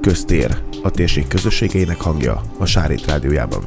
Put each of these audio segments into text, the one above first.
Köztér, a térség közösségeinek hangja a Sárét rádiójában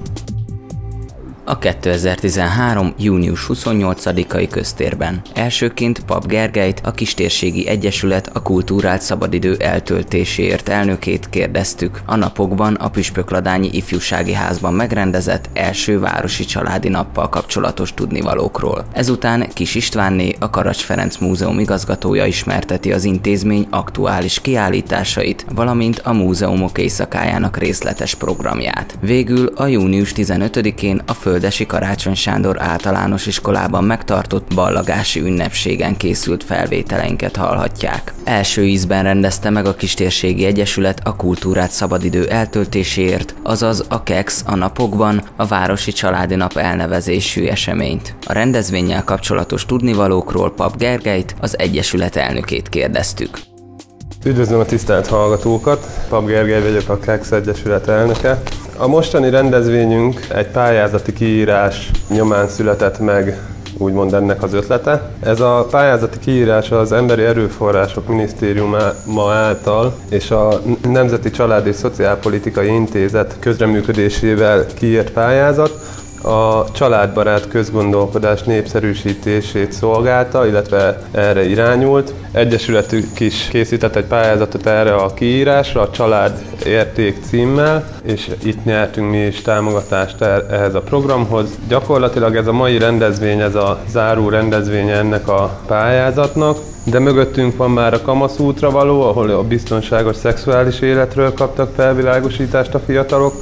a 2013. június 28-ai köztérben. Elsőként Pap Gergelyt, a Kistérségi Egyesület a kultúrált szabadidő eltöltéséért elnökét kérdeztük. A napokban a Püspökladányi Ifjúsági Házban megrendezett első városi családi nappal kapcsolatos tudnivalókról. Ezután Kis Istvánné, a Karacs Ferenc Múzeum igazgatója ismerteti az intézmény aktuális kiállításait, valamint a múzeumok éjszakájának részletes programját. Végül a június 15-én a Föld Földesi Karácsony Sándor általános iskolában megtartott ballagási ünnepségen készült felvételeinket hallhatják. Első ízben rendezte meg a Kistérségi Egyesület a kultúrát szabadidő eltöltéséért, azaz a KEX a napokban a Városi Családi Nap elnevezésű eseményt. A rendezvényel kapcsolatos tudnivalókról Pap Gergelyt, az Egyesület elnökét kérdeztük. Üdvözlöm a tisztelt hallgatókat! Pap Gergely vagyok, a KEX Egyesület elnöke. A mostani rendezvényünk egy pályázati kiírás nyomán született meg úgymond ennek az ötlete. Ez a pályázati kiírás az Emberi Erőforrások Minisztériuma által és a Nemzeti Család és Szociálpolitikai Intézet közreműködésével kiírt pályázat, a családbarát közgondolkodás népszerűsítését szolgálta, illetve erre irányult. Egyesületük is készített egy pályázatot erre a kiírásra, a Család Érték címmel, és itt nyertünk mi is támogatást e- ehhez a programhoz. Gyakorlatilag ez a mai rendezvény, ez a záró rendezvény ennek a pályázatnak, de mögöttünk van már a Kamasz útra való, ahol a biztonságos szexuális életről kaptak felvilágosítást a fiatalok,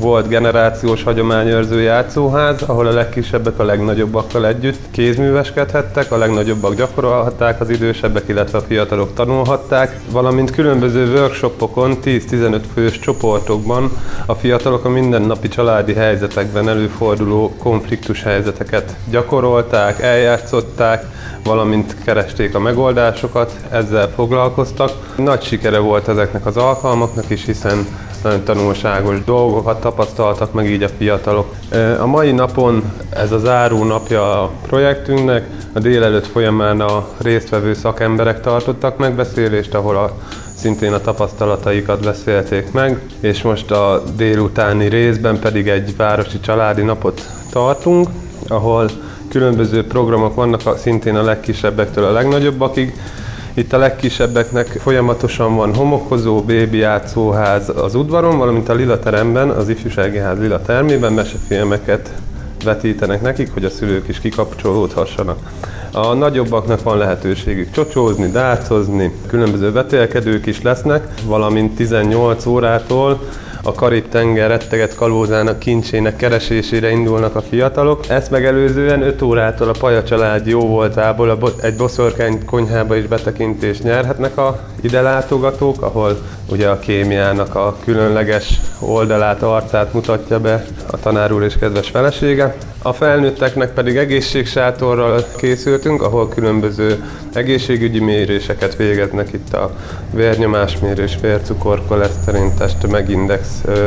volt generációs hagyományőrző játszóház, ahol a legkisebbek a legnagyobbakkal együtt kézműveskedhettek, a legnagyobbak gyakorolhatták, az idősebbek, illetve a fiatalok tanulhatták, valamint különböző workshopokon 10-15 fős csoportokban a fiatalok a mindennapi családi helyzetekben előforduló konfliktus helyzeteket gyakorolták, eljátszották, valamint keresték a megoldásokat, ezzel foglalkoztak. Nagy sikere volt ezeknek az alkalmaknak is, hiszen nagyon tanulságos dolgokat tapasztaltak meg így a fiatalok. A mai napon ez az záró napja a projektünknek, a délelőtt folyamán a résztvevő szakemberek tartottak megbeszélést, ahol a szintén a tapasztalataikat beszélték meg, és most a délutáni részben pedig egy városi családi napot tartunk, ahol különböző programok vannak, szintén a legkisebbektől a legnagyobbakig, itt a legkisebbeknek folyamatosan van homokozó, bébi játszóház az udvaron, valamint a Lila teremben, az ifjúsági ház Lila termében mesefilmeket vetítenek nekik, hogy a szülők is kikapcsolódhassanak. A nagyobbaknak van lehetőségük csocsózni, dárcozni, különböző vetélkedők is lesznek, valamint 18 órától a Karib-tenger retteget kalózának kincsének keresésére indulnak a fiatalok. Ezt megelőzően 5 órától a Paja család jó voltából egy boszorkány konyhába is betekintést nyerhetnek a ide látogatók, ahol ugye a kémiának a különleges oldalát, arcát mutatja be a tanár úr és kedves felesége. A felnőtteknek pedig egészségsátorral készültünk, ahol különböző egészségügyi méréseket végeznek itt a vérnyomásmérés, vércukor, koleszterin,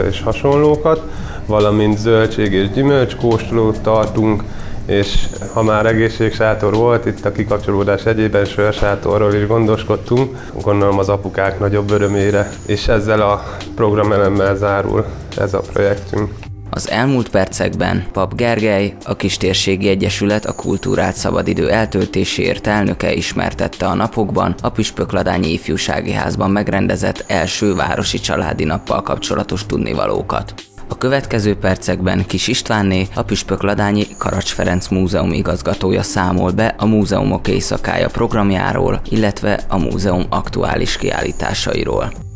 és hasonlókat, valamint zöldség és gyümölcskóstolót tartunk, és ha már egészségsátor volt, itt a kikapcsolódás egyében sörsátorról is gondoskodtunk, gondolom az apukák nagyobb örömére, és ezzel a programelemmel zárul ez a projektünk. Az elmúlt percekben Pap Gergely, a Kistérségi Egyesület a kultúrát szabadidő eltöltéséért elnöke ismertette a napokban a Püspökladányi Ifjúsági Házban megrendezett első városi családi nappal kapcsolatos tudnivalókat. A következő percekben Kis Istvánné, a Püspökladányi Karacs Ferenc Múzeum igazgatója számol be a Múzeumok éjszakája programjáról, illetve a múzeum aktuális kiállításairól.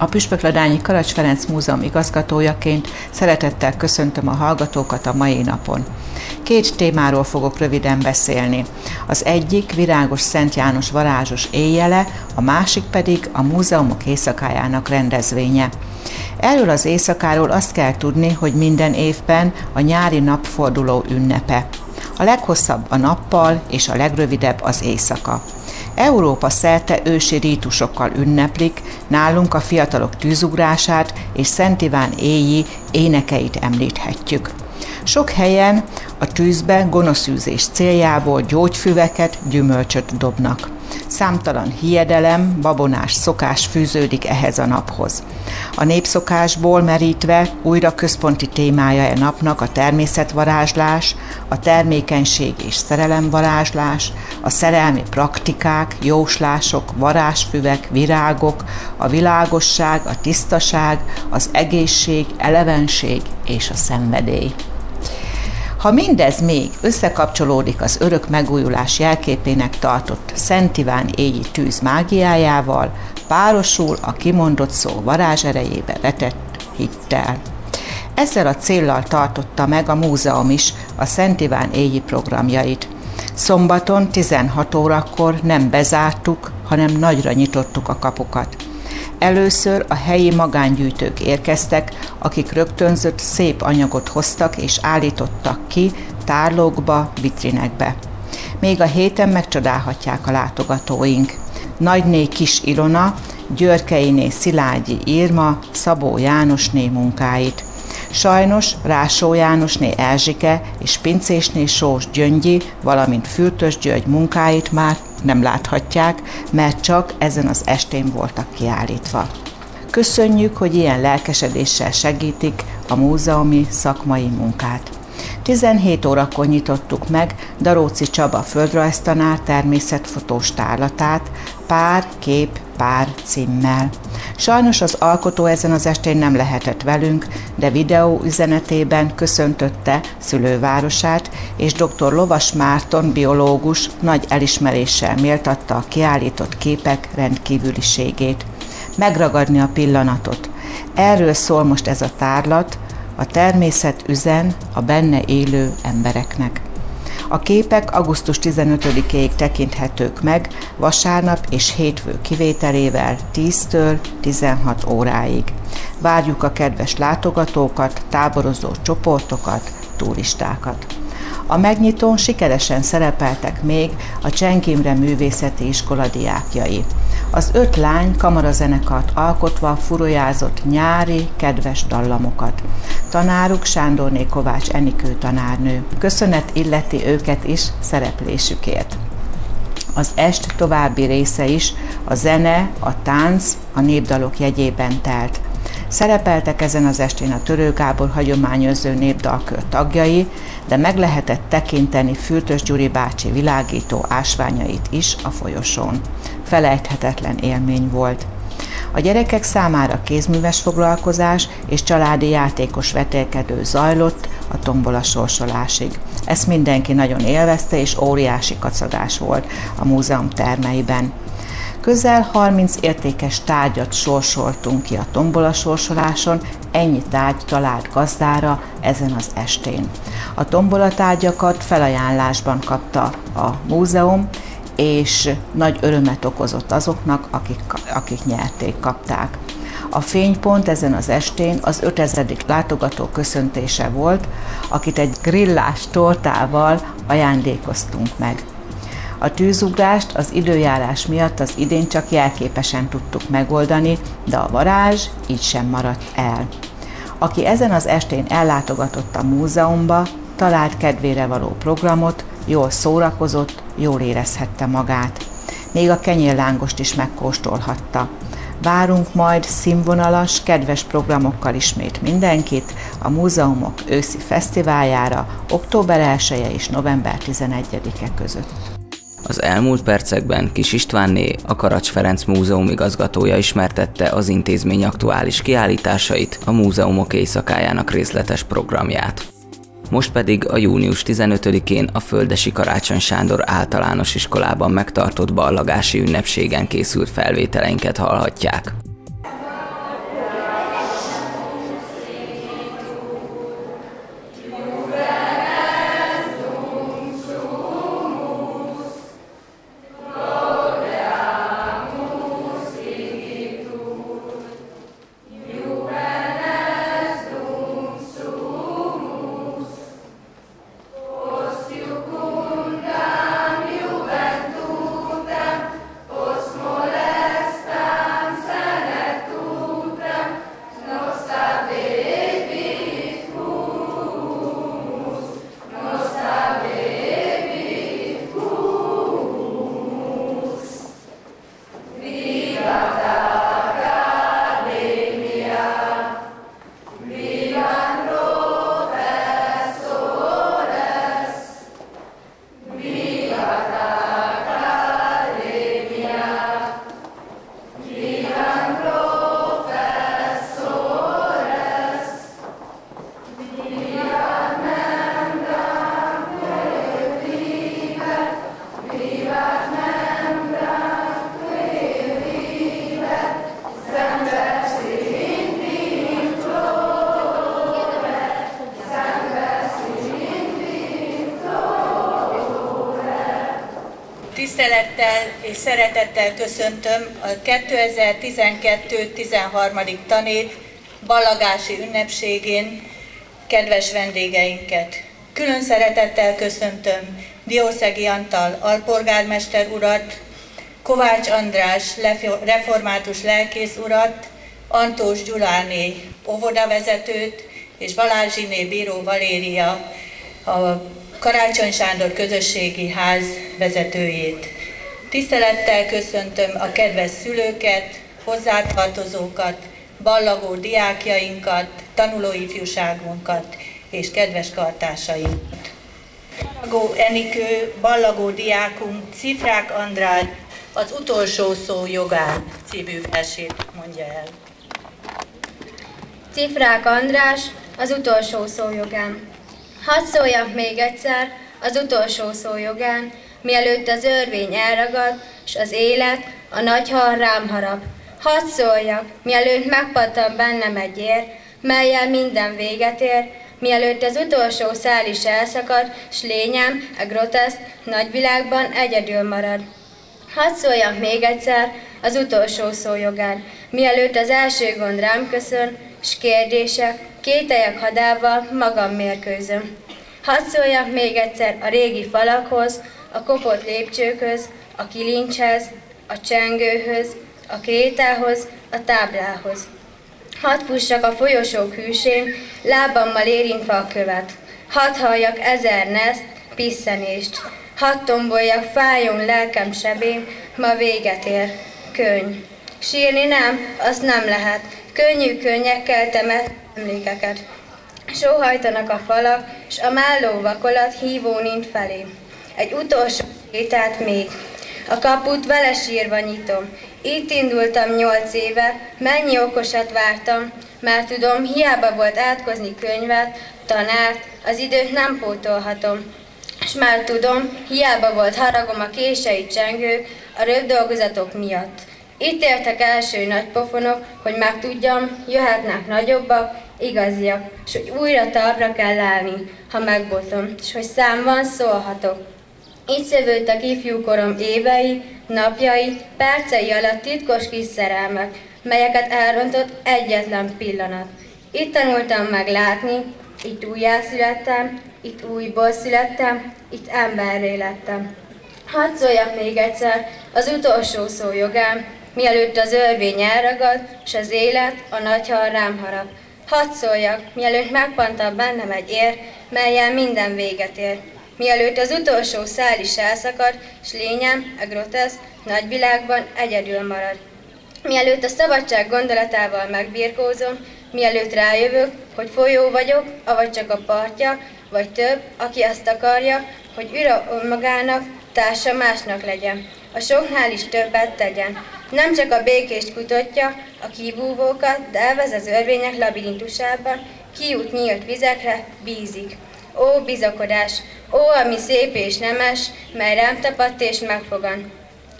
A Püspökladányi Karacs Ferenc Múzeum igazgatójaként szeretettel köszöntöm a hallgatókat a mai napon. Két témáról fogok röviden beszélni. Az egyik Virágos Szent János varázsos éjjele, a másik pedig a múzeumok éjszakájának rendezvénye. Erről az éjszakáról azt kell tudni, hogy minden évben a nyári napforduló ünnepe. A leghosszabb a nappal és a legrövidebb az éjszaka. Európa szerte ősi rítusokkal ünneplik, nálunk a fiatalok tűzugrását és Szent Iván éji énekeit említhetjük. Sok helyen a tűzbe gonoszűzés céljából gyógyfüveket, gyümölcsöt dobnak. Számtalan hiedelem, babonás szokás fűződik ehhez a naphoz. A népszokásból merítve újra központi témája e napnak a természetvarázslás, a termékenység és szerelemvarázslás, a szerelmi praktikák, jóslások, varázsfüvek, virágok, a világosság, a tisztaság, az egészség, elevenség és a szenvedély. Ha mindez még összekapcsolódik az örök megújulás jelképének tartott Szent Iván éji tűz mágiájával, párosul a kimondott szó varázserejébe vetett hittel. Ezzel a céllal tartotta meg a múzeum is a Szent Iván éji programjait. Szombaton 16 órakor nem bezártuk, hanem nagyra nyitottuk a kapukat. Először a helyi magángyűjtők érkeztek, akik rögtönzött szép anyagot hoztak és állítottak ki tárlókba, vitrinekbe. Még a héten megcsodálhatják a látogatóink. Nagyné Kis Ilona, Györkeiné Szilágyi Írma, Szabó Jánosné munkáit. Sajnos Rásó Jánosné Erzsike és Pincésné Sós Gyöngyi, valamint Fürtös György munkáit már nem láthatják, mert csak ezen az estén voltak kiállítva. Köszönjük, hogy ilyen lelkesedéssel segítik a múzeumi szakmai munkát. 17 órakor nyitottuk meg Daróci Csaba földrajztanár természetfotós tárlatát, pár kép pár címmel. Sajnos az alkotó ezen az estén nem lehetett velünk, de videó üzenetében köszöntötte szülővárosát, és dr. Lovas Márton, biológus nagy elismeréssel méltatta a kiállított képek rendkívüliségét. Megragadni a pillanatot. Erről szól most ez a tárlat, a természet üzen a benne élő embereknek. A képek augusztus 15-ig tekinthetők meg, vasárnap és hétfő kivételével 10-től 16 óráig. Várjuk a kedves látogatókat, táborozó csoportokat, turistákat. A megnyitón sikeresen szerepeltek még a Csenkimre Művészeti Iskola diákjai. Az öt lány kamarazenekart alkotva furojázott nyári, kedves dallamokat. Tanáruk Sándorné Kovács Enikő tanárnő. Köszönet illeti őket is szereplésükért. Az est további része is a zene, a tánc, a népdalok jegyében telt. Szerepeltek ezen az estén a Törő Gábor hagyományőrző népdalkör tagjai, de meg lehetett tekinteni Fürtös Gyuri bácsi világító ásványait is a folyosón. Felejthetetlen élmény volt. A gyerekek számára kézműves foglalkozás és családi játékos vetélkedő zajlott a tombola sorsolásig. Ezt mindenki nagyon élvezte, és óriási kacagás volt a múzeum termeiben. Közel 30 értékes tárgyat sorsoltunk ki a tombola sorsoláson, ennyi tárgy talált gazdára ezen az estén. A tombola tárgyakat felajánlásban kapta a múzeum, és nagy örömet okozott azoknak, akik, akik nyerték, kapták. A fénypont ezen az estén az 5000. látogató köszöntése volt, akit egy grillás tortával ajándékoztunk meg. A tűzugrást az időjárás miatt az idén csak jelképesen tudtuk megoldani, de a varázs így sem maradt el. Aki ezen az estén ellátogatott a múzeumba, talált kedvére való programot, jól szórakozott, jól érezhette magát. Még a kenyérlángost is megkóstolhatta. Várunk majd színvonalas, kedves programokkal ismét mindenkit a múzeumok őszi fesztiváljára október 1 -e és november 11-e között. Az elmúlt percekben Kis Istvánné, a Karacs Ferenc Múzeum igazgatója ismertette az intézmény aktuális kiállításait, a múzeumok éjszakájának részletes programját. Most pedig a június 15-én a Földesi Karácsony Sándor általános iskolában megtartott ballagási ünnepségen készült felvételeinket hallhatják. Szeretettel köszöntöm a 2012-13. tanév ballagási ünnepségén kedves vendégeinket. Külön szeretettel köszöntöm Diószegi Antal alpolgármester urat, Kovács András református lelkész urat, Antós Gyuláné óvodavezetőt és Balázsiné Bíró Valéria a Karácsony Sándor közösségi ház vezetőjét. Tisztelettel köszöntöm a kedves szülőket, hozzátartozókat, ballagó diákjainkat, tanulóifjúságunkat és kedves kartársainkat. Ballagó Enikő, ballagó diákunk Cifrák András az utolsó szó jogán című versét mondja el. Cifrák András az utolsó szó jogán. Hadd szóljak még egyszer az utolsó szó jogán, mielőtt az örvény elragad, s az élet a nagy hal rám harap. Hadd szóljak, mielőtt megpattan bennem egy ér, melyel minden véget ér, mielőtt az utolsó szál is elszakad, s lényem a groteszk nagyvilágban egyedül marad. Hadd szóljak még egyszer az utolsó szó jogán, mielőtt az első gond rám köszön, s kérdések, kételyek hadával magam mérkőzöm. Hadd szóljak még egyszer a régi falakhoz, a kopott lépcsőkhöz, a kilincshez, a csengőhöz, a krétához, a táblához. Hadd fussak a folyosók hűsén, lábammal érintve a követ. Hadd halljak ezer neszt, pisszenést. Hadd tomboljak fájón lelkem sebén, ma véget ér. Könyv. Sírni nem, azt nem lehet. Könnyű könnyekkel temet emlékeket. Sóhajtanak a falak, s a málló vakolat hívó nincs felé. Egy utolsó sétát még. A kaput vele sírva nyitom. Itt indultam nyolc éve, mennyi okosat vártam, már tudom, hiába volt átkozni könyvet, tanárt, az időt nem pótolhatom. És már tudom, hiába volt haragom a kései csengők, a röpdolgozatok miatt. Itt értek első nagy pofonok, hogy megtudjam, jöhetnek nagyobbak, igaziak, és hogy újra talpra kell állni, ha megbotom, és hogy számban szólhatok. Így szövődtek ifjúkorom évei, napjai, percei alatt titkos kis szerelmek, melyeket elrontott egyetlen pillanat. Itt tanultam meg látni, itt újjászülettem, itt újból születtem, itt emberré lettem. Hadd szóljak még egyszer az utolsó szó jogán, mielőtt az örvény elragad, s az élet a nagy hal rám harap. Hadd szóljak, mielőtt megpantam bennem egy ér, melyen minden véget ér. Mielőtt az utolsó szál is elszakad, s lényem, a grotesz, nagyvilágban egyedül marad. Mielőtt a szabadság gondolatával megbirkózom, mielőtt rájövök, hogy folyó vagyok, avagy csak a partja, vagy több, aki azt akarja, hogy üra magának, társa másnak legyen. A soknál is többet tegyen. Nem csak a békést kutatja, a kibúvókat, de elvez az örvények labirintusában, kiút nyílt vizekre, bízik. Ó, bizakodás! Ó, ami szép és nemes, mely rám tapadt és megfogan.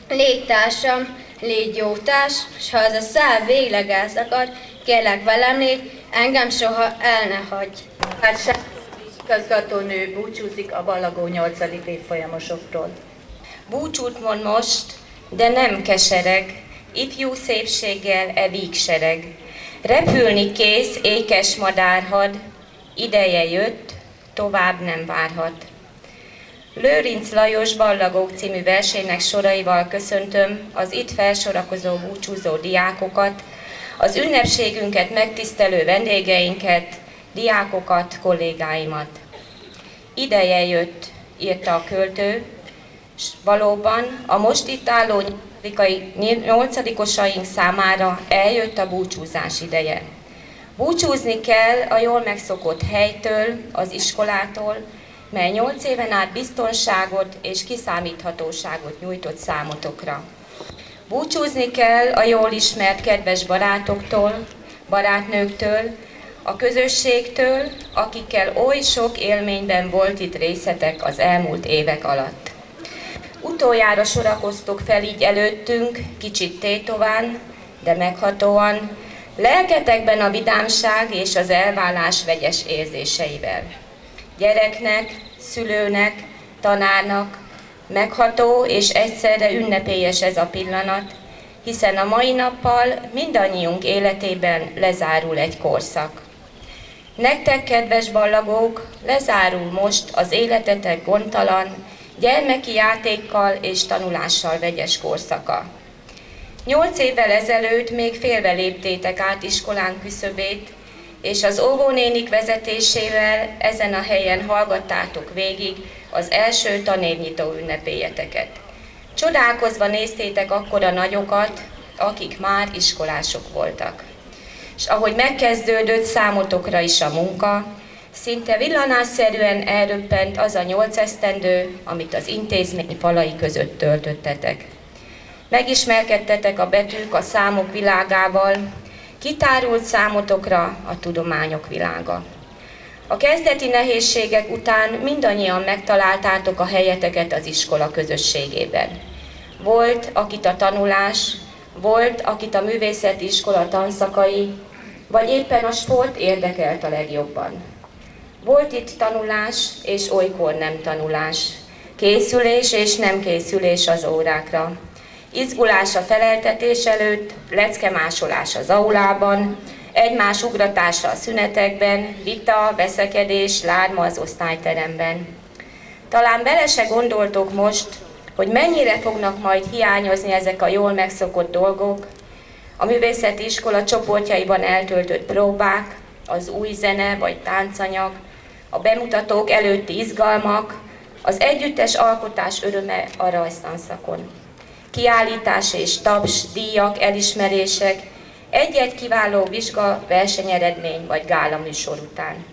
Légy társam, légy jó társ, s ha az a szál végleg elszakad, kérlek velem légy, engem soha el ne hagyj. Hát igazgatónő búcsúzik a Ballagó 8. évfolyamosoktól. Búcsút mond most, de nem kesereg, ifjú szépséggel e vígsereg. Repülni kész ékes madárhad, ideje jött, tovább nem várhat. Lőrinc Lajos Ballagók című versének soraival köszöntöm az itt felsorakozó búcsúzó diákokat, az ünnepségünket megtisztelő vendégeinket, diákokat, kollégáimat. Ideje jött, írta a költő, és valóban a most itt álló nyolcadikosaink számára eljött a búcsúzás ideje. Búcsúzni kell a jól megszokott helytől, az iskolától, mely nyolc éven át biztonságot és kiszámíthatóságot nyújtott számotokra. Búcsúzni kell a jól ismert kedves barátoktól, barátnőktől, a közösségtől, akikkel oly sok élményben volt itt részetek az elmúlt évek alatt. Utoljára sorakoztok fel így előttünk, kicsit tétován, de meghatóan, lelketekben a vidámság és az elvállás vegyes érzéseivel. Gyereknek, szülőnek, tanárnak, Megható és egyszerre ünnepélyes ez a pillanat, hiszen a mai nappal mindannyiunk életében lezárul egy korszak. Nektek, kedves ballagók, lezárul most az életetek gondtalan, gyermeki játékkal és tanulással vegyes korszaka. Nyolc évvel ezelőtt még félve léptétek át iskolán küszöbét, és az óvónénik vezetésével ezen a helyen hallgattátok végig az első tanévnyitó ünnepélyeteket. Csodálkozva néztétek akkor a nagyokat, akik már iskolások voltak. És ahogy megkezdődött számotokra is a munka, szinte villanásszerűen elröppent az a nyolc esztendő, amit az intézmény falai között töltöttetek. Megismerkedtetek a betűk a számok világával, kitárult számotokra a tudományok világa. A kezdeti nehézségek után mindannyian megtaláltátok a helyeteket az iskola közösségében. Volt, akit a tanulás, volt, akit a művészeti iskola tanszakai, vagy éppen a sport érdekelt a legjobban. Volt itt tanulás, és olykor nem tanulás, készülés és nem készülés az órákra, izgulás a feleltetés előtt, leckemásolás az aulában, egymás ugratása a szünetekben, vita, veszekedés, lárma az osztályteremben. Talán bele se gondoltok most, hogy mennyire fognak majd hiányozni ezek a jól megszokott dolgok, a művészeti iskola csoportjaiban eltöltött próbák, az új zene vagy táncanyag, a bemutatók előtti izgalmak, az együttes alkotás öröme a rajztanszakon. Kiállítás és taps, díjak, elismerések, egy-egy kiváló vizsga, versenyeredmény vagy gála műsor után.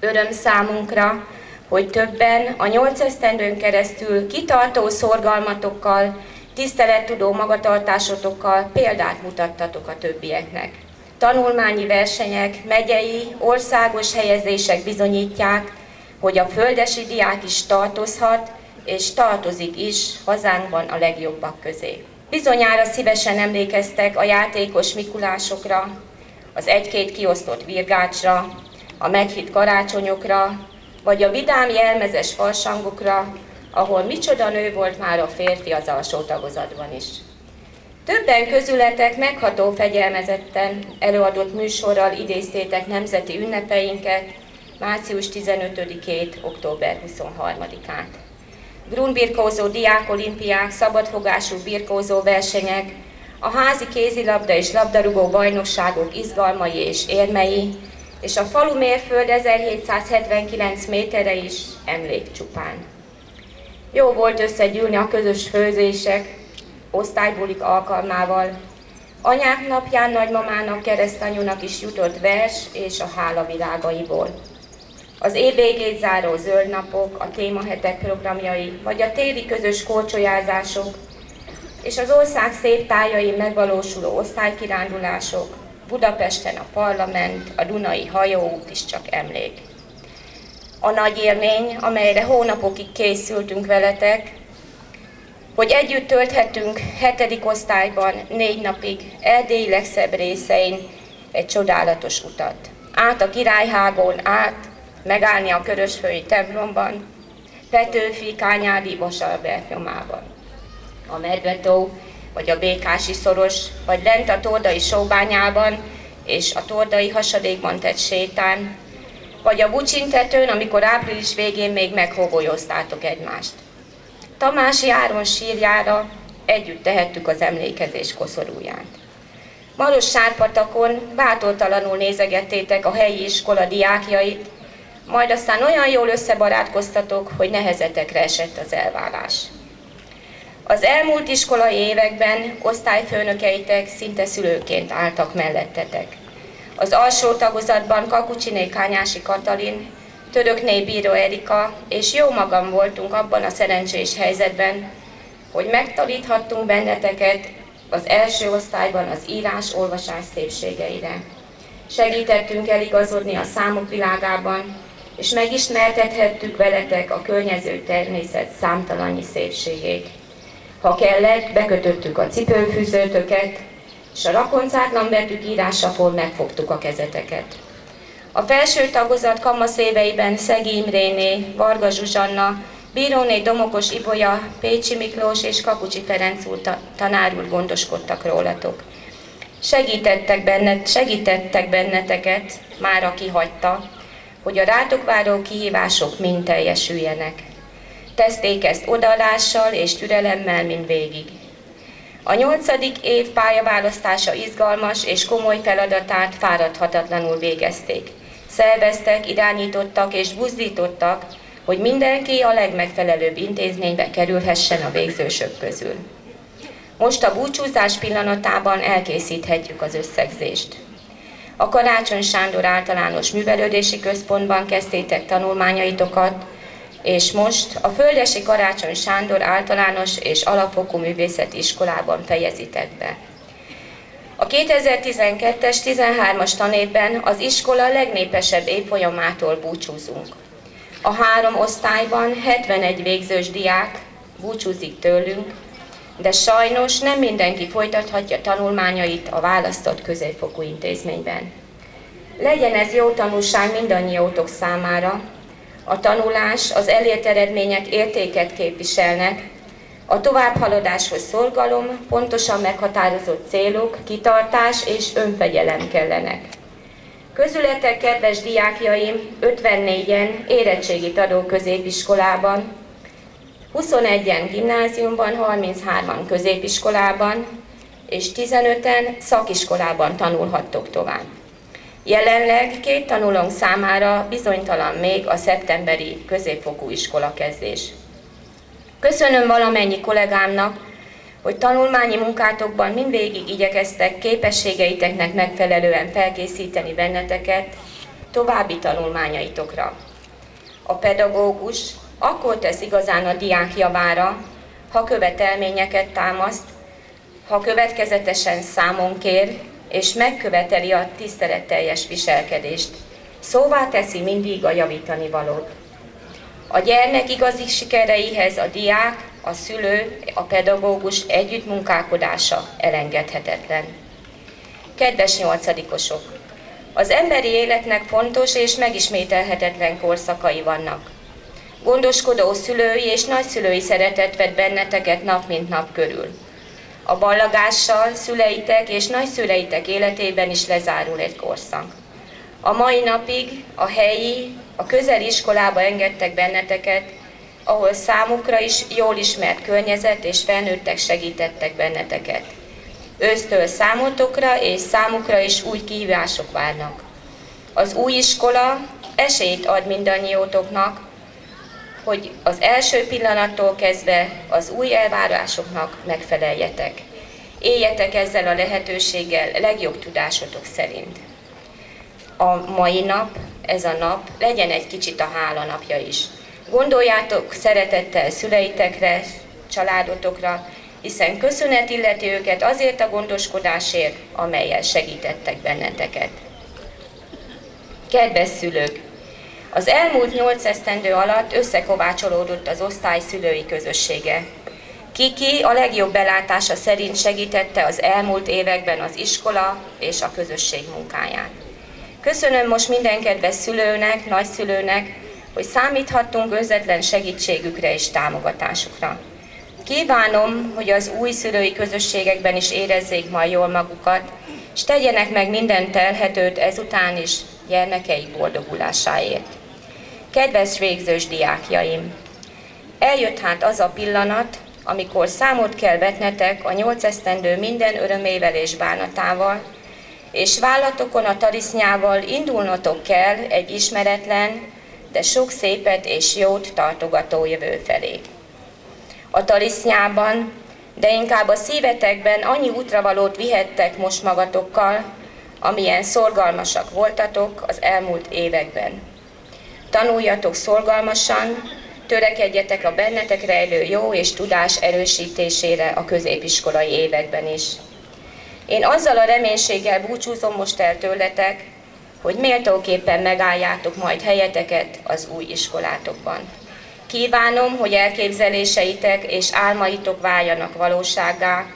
Öröm számunkra, hogy többen a nyolc esztendőn keresztül kitartó szorgalmatokkal, tisztelettudó magatartásotokkal példát mutattatok a többieknek. Tanulmányi versenyek, megyei, országos helyezések bizonyítják, hogy a földesi diák is tartozhat, és tartozik is hazánkban a legjobbak közé. Bizonyára szívesen emlékeztek a játékos Mikulásokra, az egy-két kiosztott virgácsra, a meghitt karácsonyokra, vagy a vidám jelmezes farsangokra, ahol micsoda nő volt már a férfi az alsó tagozatban is. Többen közületek megható fegyelmezetten előadott műsorral idéztétek nemzeti ünnepeinket, március 15-ét, október 23-át. Grunbirkózó diákolimpiák, szabadfogású birkózó versenyek, a házi kézilabda és labdarúgó bajnokságok izgalmai és érmei, és a falu mérföld 1779 méterre is emlék csupán. Jó volt összegyűlni a közös főzések, osztálybulik alkalmával. Anyák napján nagymamának, keresztanyúnak is jutott vers és a hála világaiból. Az év végét záró zöld napok, a témahetek programjai, vagy a téli közös korcsolyázások, és az ország szép tájai megvalósuló osztálykirándulások, Budapesten a parlament, a Dunai hajóút is csak emlék. A nagy élmény, amelyre hónapokig készültünk veletek, hogy együtt tölthetünk hetedik osztályban négy napig Erdély legszebb részein egy csodálatos utat. Át a Királyhágón át, megállni a Körösfői templomban, Petőfi Kányádi Vasalbert nyomában. A Medvetó, vagy a Békási szoros, vagy lent a Tordai sóbányában és a Tordai hasadékban tett sétán, vagy a Bucsintetőn, amikor április végén még meghogolyoztátok egymást. Tamási Áron sírjára együtt tehettük az emlékezés koszorúját. Maros sárpatakon bátortalanul nézegettétek a helyi iskola diákjait, majd aztán olyan jól összebarátkoztatok, hogy nehezetekre esett az elvállás. Az elmúlt iskolai években osztályfőnökeitek szinte szülőként álltak mellettetek. Az alsó tagozatban Kakucsiné Kányási Katalin, Törökné Bíró Erika és jó magam voltunk abban a szerencsés helyzetben, hogy megtaníthattunk benneteket az első osztályban az írás-olvasás szépségeire. Segítettünk eligazodni a számok világában, és megismertethettük veletek a környező természet számtalanyi szépségét. Ha kellett, bekötöttük a cipőfűzőtöket, és a rakoncátlan betűk írásakor megfogtuk a kezeteket. A felső tagozat kamasz éveiben Szegi Imréné, Varga Zsuzsanna Bíróné Domokos Ibolya, Pécsi Miklós és Kakucsi Ferenc úr tanár úr gondoskodtak rólatok. Segítettek, bennet, segítettek benneteket, már aki hagyta, hogy a rátok váró kihívások mind teljesüljenek. Teszték ezt odalással és türelemmel mind végig. A nyolcadik év pályaválasztása izgalmas és komoly feladatát fáradhatatlanul végezték. Szerveztek, irányítottak és buzdítottak, hogy mindenki a legmegfelelőbb intézménybe kerülhessen a végzősök közül. Most a búcsúzás pillanatában elkészíthetjük az összegzést. A Karácsony Sándor általános művelődési központban kezdtétek tanulmányaitokat, és most a Földesi Karácsony Sándor általános és alapfokú művészeti iskolában fejezitek be. A 2012-es 13-as tanévben az iskola legnépesebb évfolyamától búcsúzunk. A három osztályban 71 végzős diák búcsúzik tőlünk, de sajnos nem mindenki folytathatja tanulmányait a választott középfokú intézményben. Legyen ez jó tanulság mindannyiótok számára, a tanulás, az elért eredmények értéket képviselnek, a továbbhaladáshoz szorgalom, pontosan meghatározott célok, kitartás és önfegyelem kellenek. Közületek, kedves diákjaim, 54-en érettségi tanul középiskolában, 21-en gimnáziumban, 33-an középiskolában, és 15-en szakiskolában tanulhattok tovább. Jelenleg két tanulónk számára bizonytalan még a szeptemberi középfokú iskola kezdés. Köszönöm valamennyi kollégámnak, hogy tanulmányi munkátokban mindvégig igyekeztek képességeiteknek megfelelően felkészíteni benneteket további tanulmányaitokra. A pedagógus akkor tesz igazán a diák javára, ha követelményeket támaszt, ha következetesen számon kér, és megköveteli a tiszteletteljes viselkedést. Szóvá teszi mindig a javítani valót. A gyermek igazi sikereihez a diák, a szülő, a pedagógus együttmunkálkodása elengedhetetlen. Kedves nyolcadikosok! Az emberi életnek fontos és megismételhetetlen korszakai vannak. Gondoskodó szülői és nagyszülői szeretet vett benneteket nap mint nap körül. A ballagással szüleitek és nagyszüleitek életében is lezárul egy korszak. A mai napig a helyi, a közeli iskolába engedtek benneteket, ahol számukra is jól ismert környezet és felnőttek segítettek benneteket. Ősztől számotokra és számukra is új kihívások várnak. Az új iskola esélyt ad mindannyiótoknak, hogy az első pillanattól kezdve az új elvárásoknak megfeleljetek. Éljetek ezzel a lehetőséggel legjobb tudásotok szerint. A mai nap, ez a nap legyen egy kicsit a hála napja is. Gondoljátok szeretettel szüleitekre, családotokra, hiszen köszönet illeti őket azért a gondoskodásért, amelyel segítettek benneteket. Kedves szülők! Az elmúlt nyolc esztendő alatt összekovácsolódott az osztály szülői közössége. Kiki a legjobb belátása szerint segítette az elmúlt években az iskola és a közösség munkáját. Köszönöm most minden kedves szülőnek, nagyszülőnek, hogy számíthattunk önzetlen segítségükre és támogatásukra. Kívánom, hogy az új szülői közösségekben is érezzék majd jól magukat, és tegyenek meg minden telhetőt ezután is gyermekeik boldogulásáért. Kedves végzős diákjaim! Eljött hát az a pillanat, amikor számot kell vetnetek a nyolc esztendő minden örömével és bánatával, és vállatokon a tarisznyával indulnotok kell egy ismeretlen, de sok szépet és jót tartogató jövő felé. A talisznyában, de inkább a szívetekben annyi útravalót vihettek most magatokkal, amilyen szorgalmasak voltatok az elmúlt években. Tanuljatok szorgalmasan, törekedjetek a bennetek rejlő jó és tudás erősítésére a középiskolai években is. Én azzal a reménységgel búcsúzom most el tőletek, hogy méltóképpen megálljátok majd helyeteket az új iskolátokban. Kívánom, hogy elképzeléseitek és álmaitok váljanak valóságá,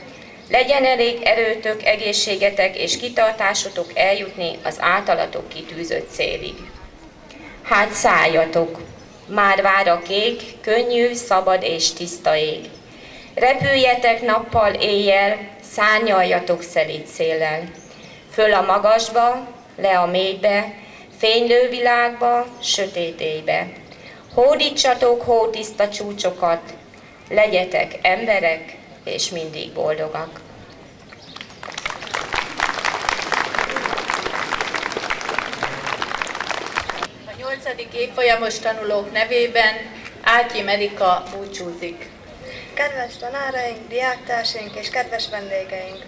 legyen elég erőtök, egészségetek és kitartásotok eljutni az általatok kitűzött célig. Hát szálljatok! Már vár a kék, könnyű, szabad és tiszta ég. Repüljetek nappal, éjjel, szárnyaljatok szelít széllel. Föl a magasba, le a mélybe, fénylő világba, sötét éjbe. Hódítsatok hótiszta csúcsokat, legyetek emberek, és mindig boldogak. A nyolcadik évfolyamos tanulók nevében Átyi Merika búcsúzik. Kedves tanáraink, diáktársaink és kedves vendégeink!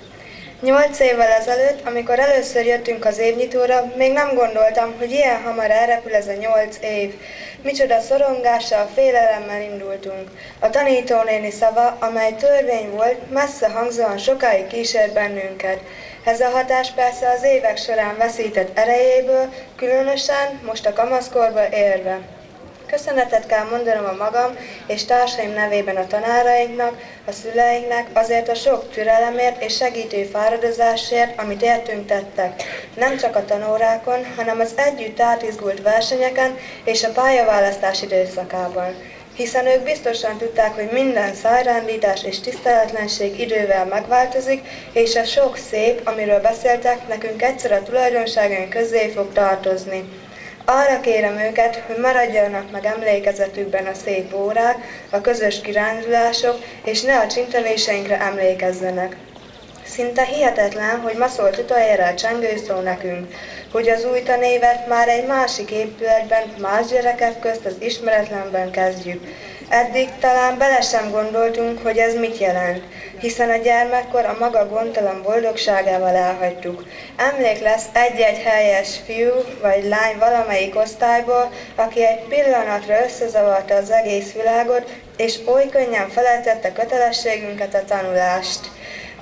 Nyolc évvel ezelőtt, amikor először jöttünk az évnyitóra, még nem gondoltam, hogy ilyen hamar elrepül ez a nyolc év. Micsoda szorongással, félelemmel indultunk. A tanítónéni szava, amely törvény volt, messze hangzóan sokáig kísért bennünket. Ez a hatás persze az évek során veszített erejéből, különösen most a kamaszkorba érve. Köszönetet kell mondanom a magam és társaim nevében a tanárainknak, a szüleinknek azért a sok türelemért és segítő fáradozásért, amit értünk tettek. Nem csak a tanórákon, hanem az együtt átizgult versenyeken és a pályaválasztás időszakában hiszen ők biztosan tudták, hogy minden szájrándítás és tiszteletlenség idővel megváltozik, és a sok szép, amiről beszéltek, nekünk egyszer a tulajdonságaink közé fog tartozni. Arra kérem őket, hogy maradjanak meg emlékezetükben a szép órák, a közös kirándulások, és ne a csintevéseinkre emlékezzenek. Szinte hihetetlen, hogy ma szólt utoljára a csengőszó nekünk, hogy az új tanévet már egy másik épületben, más gyerekek közt az ismeretlenben kezdjük. Eddig talán bele sem gondoltunk, hogy ez mit jelent, hiszen a gyermekkor a maga gondtalan boldogságával elhagytuk. Emlék lesz egy-egy helyes fiú vagy lány valamelyik osztályból, aki egy pillanatra összezavarta az egész világot, és oly könnyen felejtette kötelességünket a tanulást.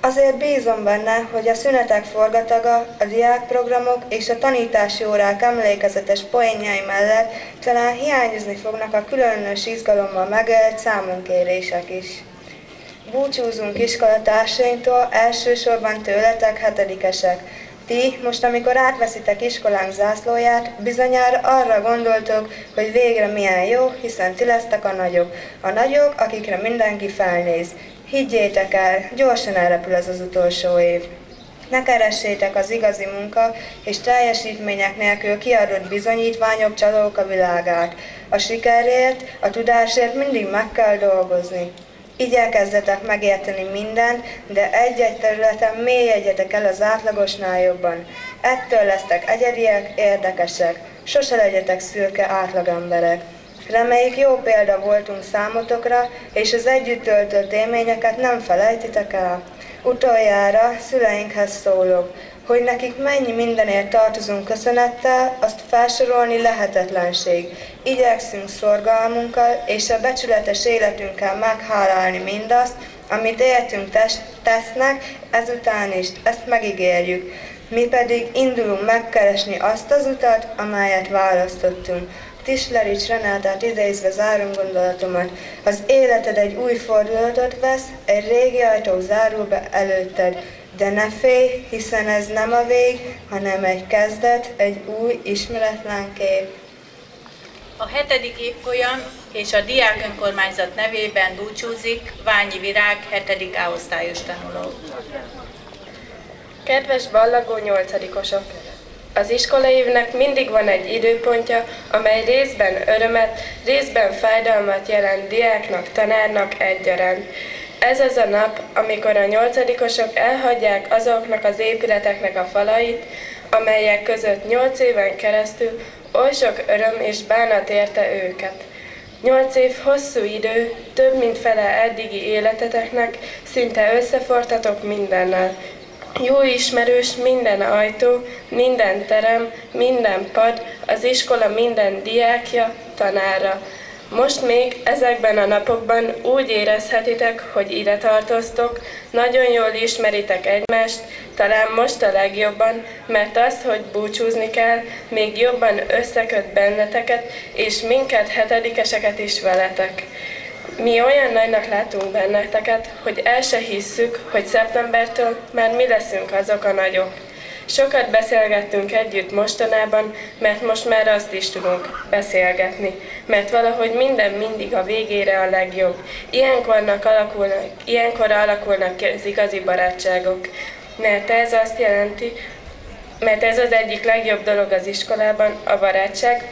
Azért bízom benne, hogy a szünetek forgataga, a diákprogramok és a tanítási órák emlékezetes poénjai mellett talán hiányozni fognak a különös izgalommal megélt számunkérések is. Búcsúzunk iskolatársainktól, elsősorban tőletek hetedikesek. Ti, most amikor átveszitek iskolánk zászlóját, bizonyára arra gondoltok, hogy végre milyen jó, hiszen ti lesztek a nagyok. A nagyok, akikre mindenki felnéz. Higgyétek el, gyorsan elrepül ez az utolsó év. Ne keressétek az igazi munka és teljesítmények nélkül kiadott bizonyítványok csalók a világát. A sikerért, a tudásért mindig meg kell dolgozni. Igyekezzetek megérteni mindent, de egy-egy területen mélyedjetek el az átlagosnál jobban. Ettől lesztek egyediek, érdekesek. Sose legyetek szürke átlagemberek. Reméljük jó példa voltunk számotokra, és az együtt töltött élményeket nem felejtitek el. Utoljára szüleinkhez szólok, hogy nekik mennyi mindenért tartozunk köszönettel, azt felsorolni lehetetlenség. Igyekszünk szorgalmunkkal és a becsületes életünkkel meghálálni mindazt, amit értünk tesznek, ezután is, ezt megígérjük. Mi pedig indulunk megkeresni azt az utat, amelyet választottunk. Tislerics Renátát idézve zárom gondolatomat. Az életed egy új fordulatot vesz, egy régi ajtó zárul be előtted. De ne félj, hiszen ez nem a vég, hanem egy kezdet, egy új, ismeretlen kép. A hetedik évfolyam és a diák önkormányzat nevében búcsúzik Ványi Virág, hetedik A-osztályos tanuló. Kedves ballagó nyolcadikosok! Az iskolaévnek mindig van egy időpontja, amely részben örömet, részben fájdalmat jelent diáknak, tanárnak egyaránt. Ez az a nap, amikor a nyolcadikosok elhagyják azoknak az épületeknek a falait, amelyek között nyolc éven keresztül oly sok öröm és bánat érte őket. Nyolc év hosszú idő, több mint fele eddigi életeteknek, szinte összefortatok mindennel, jó ismerős minden ajtó, minden terem, minden pad, az iskola minden diákja, tanára. Most még ezekben a napokban úgy érezhetitek, hogy ide tartoztok, nagyon jól ismeritek egymást, talán most a legjobban, mert az, hogy búcsúzni kell, még jobban összeköt benneteket, és minket hetedikeseket is veletek. Mi olyan nagynak látunk benneteket, hogy el se hisszük, hogy szeptembertől már mi leszünk azok a nagyok. Sokat beszélgettünk együtt mostanában, mert most már azt is tudunk beszélgetni, mert valahogy minden mindig a végére a legjobb. Ilyenkornak alakulnak, ilyenkor alakulnak ki az igazi barátságok, mert ez azt jelenti, mert ez az egyik legjobb dolog az iskolában, a barátság,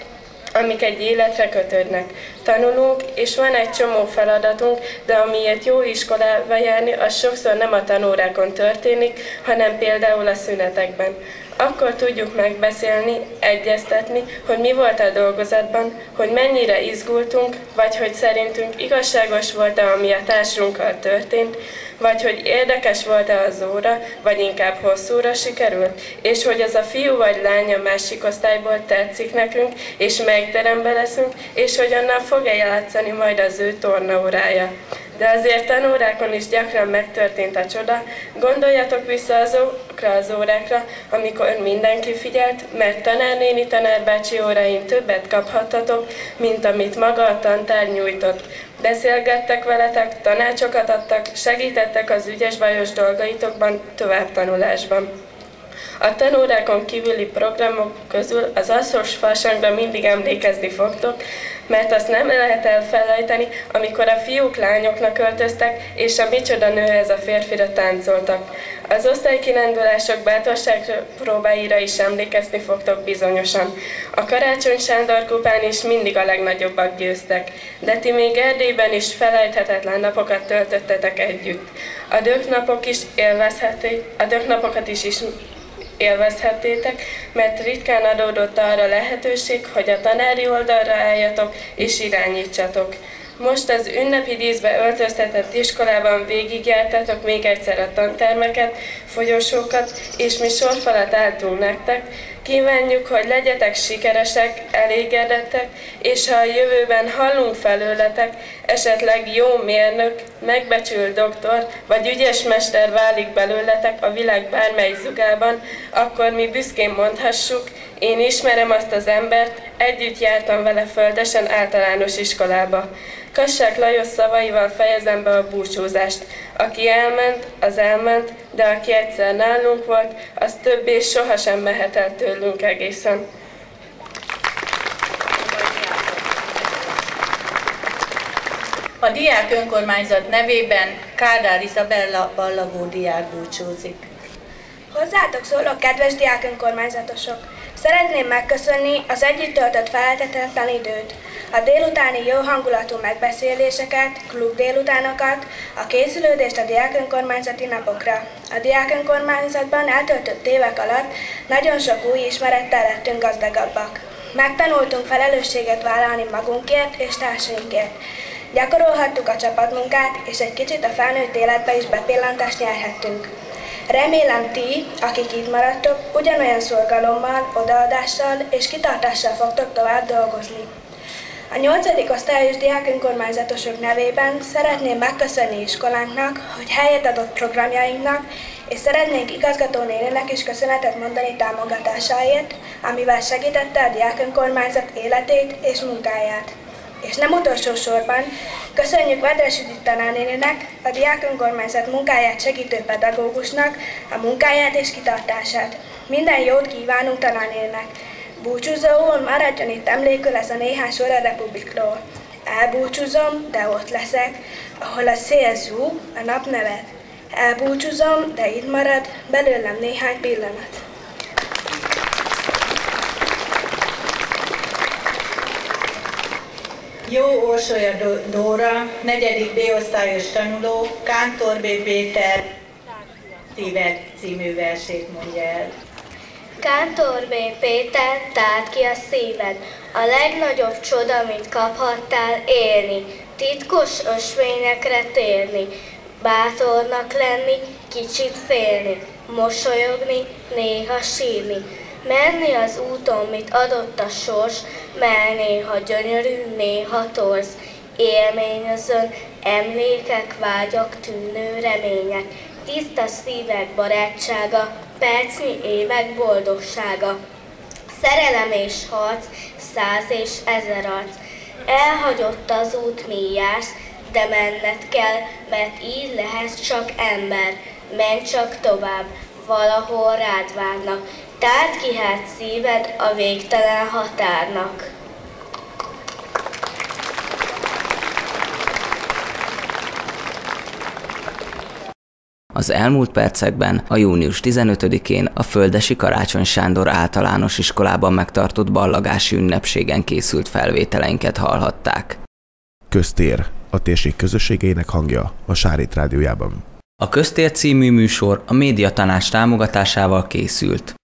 amik egy életre kötődnek. Tanulunk, és van egy csomó feladatunk, de amiért jó iskolába járni, az sokszor nem a tanórákon történik, hanem például a szünetekben. Akkor tudjuk megbeszélni, egyeztetni, hogy mi volt a dolgozatban, hogy mennyire izgultunk, vagy hogy szerintünk igazságos volt-e, ami a társunkkal történt, vagy hogy érdekes volt-e az óra, vagy inkább hosszúra sikerült, és hogy az a fiú vagy lány a másik osztályból tetszik nekünk, és melyik terembe leszünk, és hogy onnan fog-e játszani majd az ő tornaórája. De azért tanórákon is gyakran megtörtént a csoda. Gondoljatok vissza azokra az órákra, amikor mindenki figyelt, mert tanárnéni, tanárbácsi óráin többet kaphattatok, mint amit maga a tantár nyújtott. Beszélgettek veletek, tanácsokat adtak, segítettek az ügyes-bajos dolgaitokban, továbbtanulásban. A tanórákon kívüli programok közül az asszos farsangra mindig emlékezni fogtok, mert azt nem lehet elfelejteni, amikor a fiúk lányoknak öltöztek, és a micsoda nő ez a férfira táncoltak. Az osztálykirándulások bátorság próbáira is emlékezni fogtok bizonyosan. A Karácsony Sándor kupán is mindig a legnagyobbak győztek, de ti még Erdélyben is felejthetetlen napokat töltöttetek együtt. A döknapok is élvezhetik, a döknapokat is, is élvezhettétek, mert ritkán adódott arra lehetőség, hogy a tanári oldalra álljatok és irányítsatok. Most az ünnepi díszbe öltöztetett iskolában végigjártatok még egyszer a tantermeket, folyosókat, és mi sorfalat álltunk nektek, Kívánjuk, hogy legyetek sikeresek, elégedettek, és ha a jövőben hallunk felőletek, esetleg jó mérnök, megbecsült doktor vagy ügyes mester válik belőletek a világ bármely zugában, akkor mi büszkén mondhassuk, én ismerem azt az embert, együtt jártam vele földesen általános iskolába. Kassák Lajos szavaival fejezem be a búcsúzást. Aki elment, az elment, de aki egyszer nálunk volt, az többé sohasem mehet el tőlünk egészen. A diák önkormányzat nevében Kádár Izabella ballagó diák búcsúzik. Hozzátok szólok, kedves diák önkormányzatosok! Szeretném megköszönni az együtt töltött feleltetetlen időt, a délutáni jó hangulatú megbeszéléseket, klub délutánokat, a készülődést a diák önkormányzati napokra. A diák önkormányzatban eltöltött évek alatt nagyon sok új ismerettel lettünk gazdagabbak. Megtanultunk felelősséget vállalni magunkért és társainkért. Gyakorolhattuk a csapatmunkát, és egy kicsit a felnőtt életbe is bepillantást nyerhettünk. Remélem ti, akik itt maradtok, ugyanolyan szorgalommal, odaadással és kitartással fogtok tovább dolgozni. A 8. osztályos diák önkormányzatosok nevében szeretném megköszönni iskolánknak, hogy helyet adott programjainknak, és szeretnénk igazgatónénének is köszönetet mondani támogatásáért, amivel segítette a diák önkormányzat életét és munkáját. És nem utolsó sorban köszönjük Vedres Judit tanárnénének, a diák önkormányzat munkáját segítő pedagógusnak a munkáját és kitartását. Minden jót kívánunk tanárnének! Búcsúzóul maradjon itt emlékül ez a néhány sor a republikról. Elbúcsúzom, de ott leszek, ahol a szél zúg, a nap nevet. Elbúcsúzom, de itt marad belőlem néhány pillanat. Jó Orsolya Dóra, negyedik B-osztályos tanuló, Kántor B. Péter Szíved című versét mondja el. Kántor B. Péter, tárt ki a szíved, a legnagyobb csoda, amit kaphattál élni, titkos ösvényekre térni, bátornak lenni, kicsit félni, mosolyogni, néha sírni, menni az úton, mit adott a sors, mely néha gyönyörű, néha torz, élményözön, emlékek, vágyak, tűnő remények, tiszta szívek barátsága, percnyi évek boldogsága. Szerelem és harc, száz és ezer arc. Elhagyott az út, mi jársz, de menned kell, mert így lehetsz csak ember. Menj csak tovább, valahol rád várnak. Tárd ki hát szíved a végtelen határnak. Az elmúlt percekben a június 15-én a Földesi Karácsony Sándor általános iskolában megtartott ballagási ünnepségen készült felvételeinket hallhatták. Köztér, a térség közösségeinek hangja a Sárít rádiójában. A Köztér című műsor a médiatanács támogatásával készült.